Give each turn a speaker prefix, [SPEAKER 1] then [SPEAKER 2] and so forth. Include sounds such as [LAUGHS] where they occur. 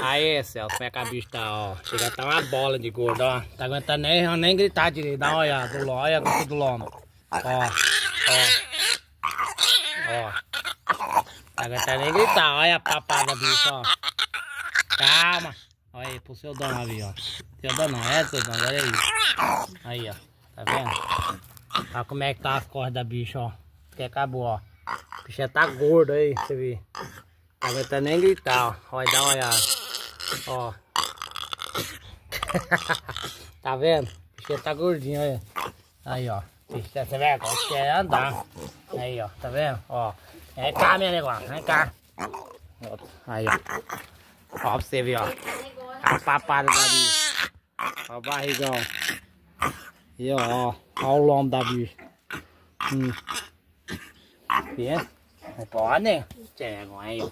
[SPEAKER 1] Aí, Celso, como é que a bicha tá, ó. Chega até uma bola de gordo, ó. Tá aguentando nem, nem gritar direito. Dá uma olhada do lombo. Olha a do lombo. Ó, ó. Ó. Tá aguentando nem gritar. Olha a papada, bicho, ó. Calma. Olha aí, pro seu dono ali, ó. Seu dono não, é seu dono, olha aí. Aí, ó. Tá vendo? Olha como é que tá as cordas da bicha, ó. Que acabou, ó. A bicha tá gordo aí, você vê. Tá aguentando nem gritar, ó. Olha, dá uma olhada. Ó. [LAUGHS] tá vendo? A bicha tá gordinha, olha. Aí, ó. Você vê agora quer andar. Aí, ó. Tá vendo? Ó. Vem cá, minha negócio. Vem cá. Aí, ó. Ó pra você ver, ó. A papada da bicha. Ó o barrigão. E ó, ó o lombo da bicha. Hum. Vê? Pode, né? Chega aí, ó.